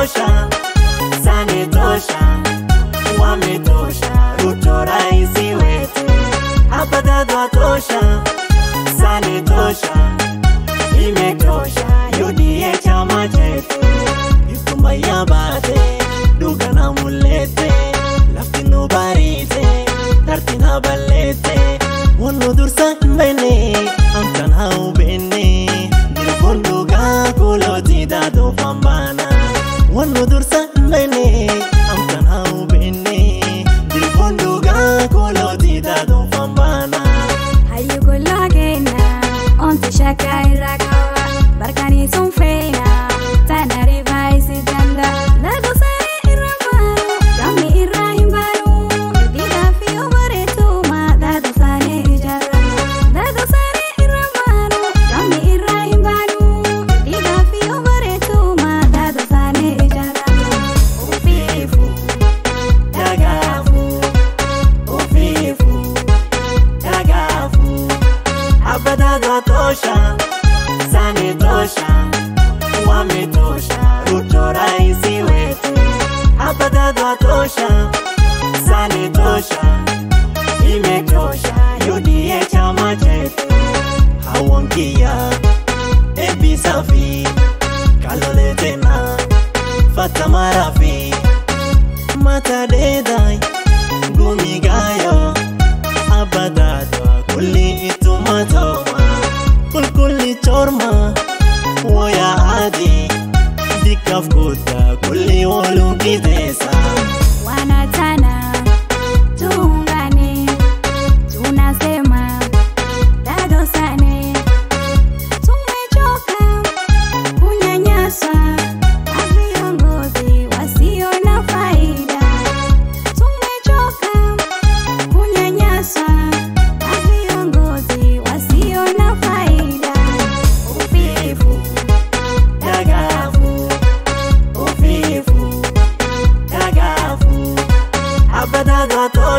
Wametosha, sanetosha, wametosha, Ruto rais wetu. Hapa dadha tosha, sanetosha, imetosha, UDA chama chetu. Mayabate dugana mulete. Laftinu barite tartina balete. Wonu dursa mbene. budur Tosha, sane tosha, wametosha, rutora isiwetu, hapa dadwa tosha.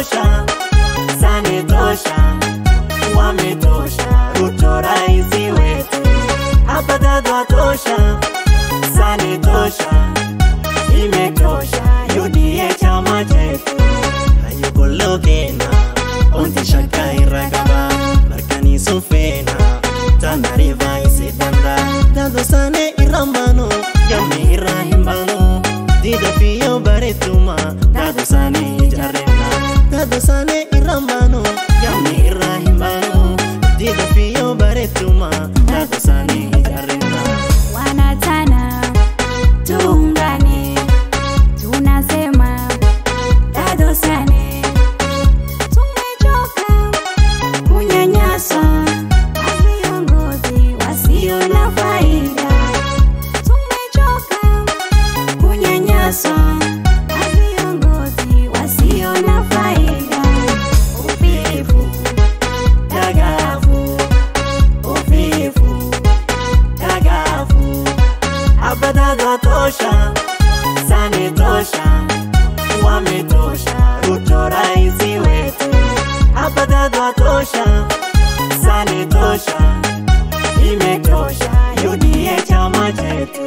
ocean. fedhakatosha sanetosha wametosha. Utoraizi wetu afadhakatosha sanetosha imetosha. Yudie chama chetu.